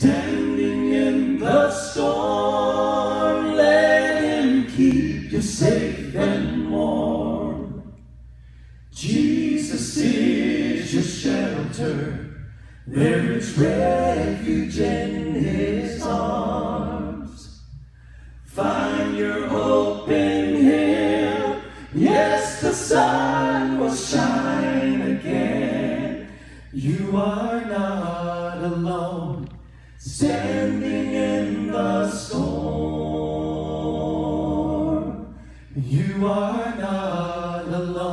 Standing in the storm, let him keep you safe and warm. Jesus is your shelter. There is refuge in his arms. Find your hope in him. Yes, the sun will shine again. You are not alone, standing in the storm. You are not alone,